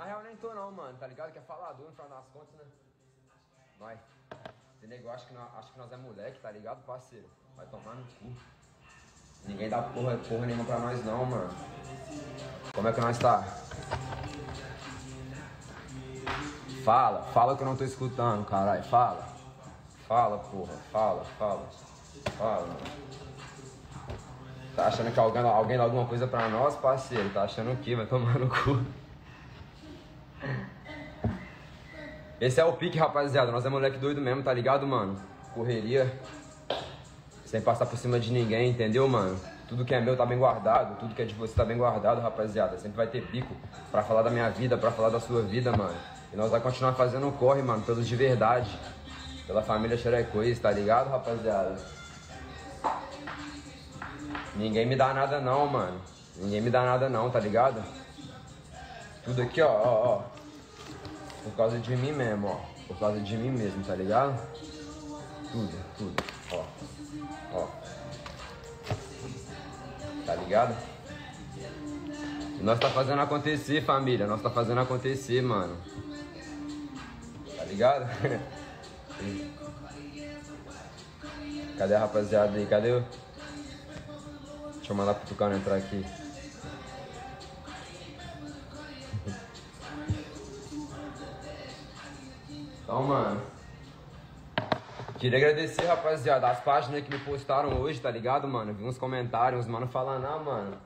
Na real nem tô não, mano, tá ligado? Que é falador no final das contas, né? Vai. Esse negócio acha que, nós, que nós é moleque, tá ligado, parceiro? Vai tomar no cu. Ninguém dá porra, porra nenhuma pra nós não, mano. Como é que nós tá? Fala, fala que eu não tô escutando, caralho. Fala. Fala, porra. Fala, fala. Fala. Tá achando que alguém, alguém dá alguma coisa pra nós, parceiro? Tá achando o quê? Vai tomar no cu. Esse é o pique, rapaziada. Nós é moleque doido mesmo, tá ligado, mano? Correria. Sem passar por cima de ninguém, entendeu, mano? Tudo que é meu tá bem guardado, tudo que é de você tá bem guardado, rapaziada. Sempre vai ter pico pra falar da minha vida, pra falar da sua vida, mano. E nós vamos continuar fazendo o corre, mano, pelos de verdade. Pela família Xerecois, tá ligado, rapaziada? Ninguém me dá nada não, mano. Ninguém me dá nada não, tá ligado? Tudo aqui, ó, ó, ó. Por causa de mim mesmo, ó. Por causa de mim mesmo, tá ligado? Tudo, tudo, ó. Ó. Tá ligado? E nós tá fazendo acontecer, família. Nós tá fazendo acontecer, mano. Tá ligado? Cadê a rapaziada aí? Cadê. Deixa eu mandar pro Tucano entrar aqui. Então, mano. Queria agradecer, rapaziada, as páginas que me postaram hoje, tá ligado, mano? Vi uns comentários, mano falando, ah, mano.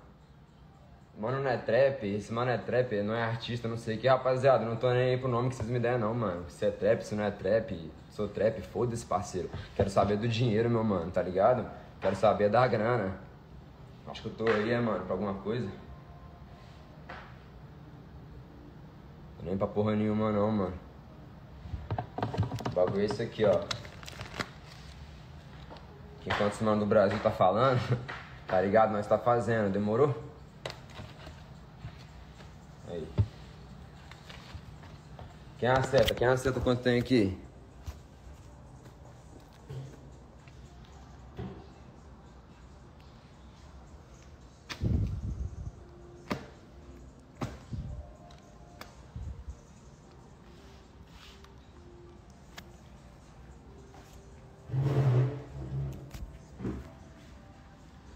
Mano não é trap, esse mano é trap, não é artista, não sei o que, rapaziada. Não tô nem aí pro nome que vocês me deram, não, mano. Se é trap, se não é trap, sou trap, foda-se, parceiro. Quero saber do dinheiro, meu mano, tá ligado? Quero saber da grana. Acho que eu tô aí, é, mano, pra alguma coisa. Tô nem pra porra nenhuma, não, mano. O bagulho é esse aqui, ó. Enquanto os mano do Brasil tá falando, tá ligado? Nós tá fazendo, demorou? Aí. Quem acerta? Quem acerta quanto tem aqui?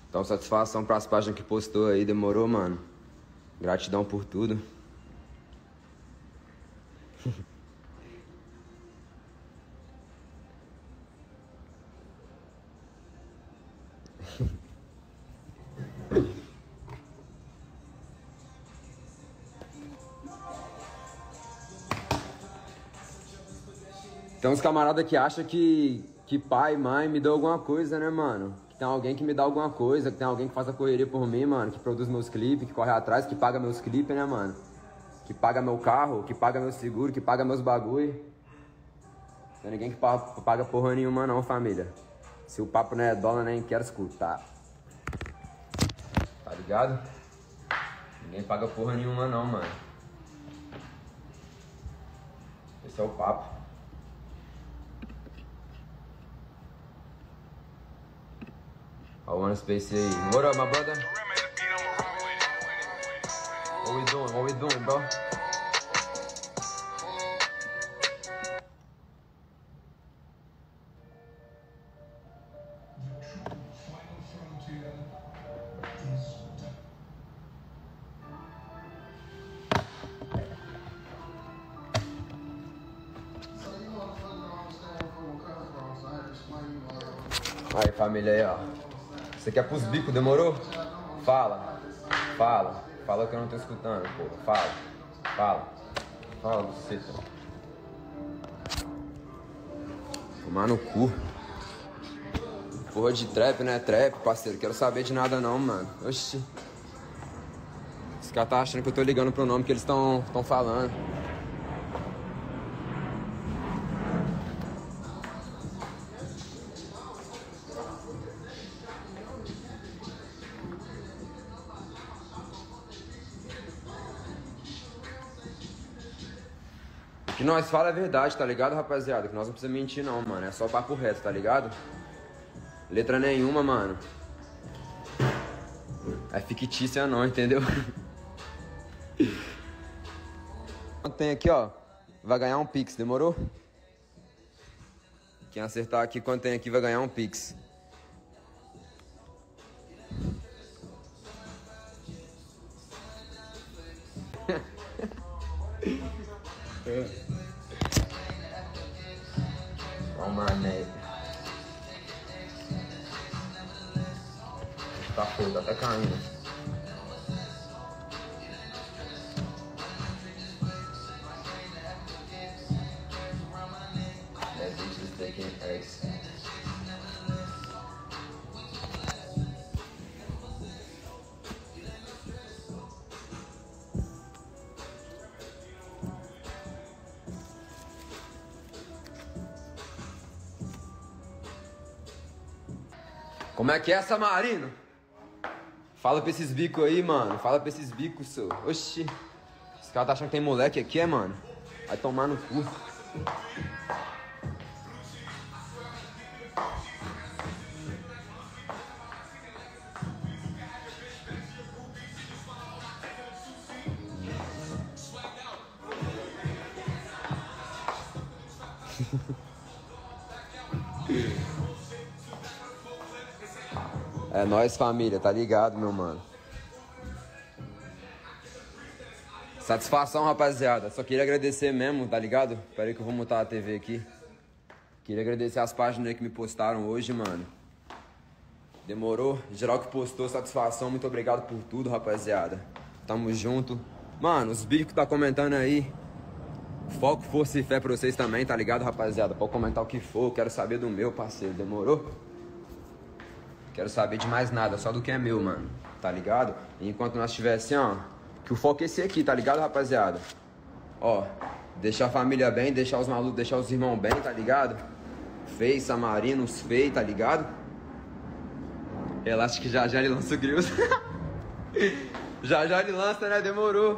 Então, satisfação pras páginas que postou aí, demorou, mano. Gratidão por tudo. Tem uns camaradas que acham que, que pai mãe me dão alguma coisa, né, mano? Que tem alguém que me dá alguma coisa, que tem alguém que faz a correria por mim, mano, que produz meus clipes, que corre atrás, que paga meus clipes, né, mano? Que paga meu carro, que paga meu seguro, que paga meus bagulho. Tem ninguém que paga porra nenhuma não, família. Se o papo não é dólar, nem quero escutar. Tá ligado? Ninguém paga porra nenhuma não, mano. Esse é o papo. I want to space aí. What up, my brother? What we doing? What we doing, bro? Família aí, ó. Você quer pros bicos, demorou? Fala, fala, fala que eu não tô escutando, pô. Fala, fala, fala, você. Tomar no cu. Porra de trap, né? Trap, parceiro. Quero saber de nada não, mano. Oxi. Os caras tá achando que eu tô ligando pro nome que eles estão tão falando. Nós fala é verdade, tá ligado, rapaziada? Que nós não precisamos mentir não, mano. É só papo reto, tá ligado? Letra nenhuma, mano. É fictícia não, entendeu? Tem aqui, ó. Vai ganhar um Pix, demorou? Quem acertar aqui quanto tem aqui vai ganhar um Pix. Stop food up. I can't even. Como é que é, Samarino? Fala pra esses bicos aí, mano. Fala pra esses bicos, seu. Oxi. Os caras tá achando que tem moleque aqui, é, mano? Vai tomar no cu. É nóis, família, tá ligado, meu mano? Satisfação, rapaziada. Só queria agradecer mesmo, tá ligado? Pera aí que eu vou mutar a TV aqui. Queria agradecer as páginas que me postaram hoje, mano. Demorou? Geral que postou, satisfação. Muito obrigado por tudo, rapaziada. Tamo junto. Mano, os bicos tá comentando aí. Foco, força e fé pra vocês também, tá ligado, rapaziada? Pode comentar o que for, quero saber do meu parceiro, demorou? Quero saber de mais nada, só do que é meu, mano. Tá ligado? Enquanto nós estiver assim, ó. Que o foco é esse aqui, tá ligado, rapaziada? Ó, deixar a família bem, deixar os malucos, deixar os irmãos bem, tá ligado? Fei, Samarinos, Fei, tá ligado? Relaxa que já já ele lança o Grills. já já ele lança, né? Demorou.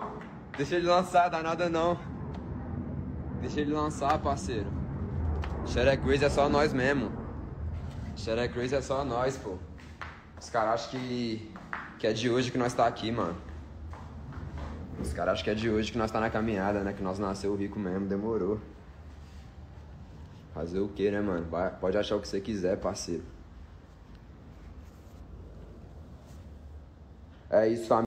Deixa ele lançar, dá nada não. Deixa ele lançar, parceiro. Shrek Crazy é só nós mesmo. Shrek Crazy é só nós, pô. Os caras acham que, que é de hoje que nós tá aqui, mano. Os caras acham que é de hoje que nós tá na caminhada, né? Que nós nasceu rico mesmo, demorou. Fazer o que, né, mano? Vai, pode achar o que você quiser, parceiro. É isso, família.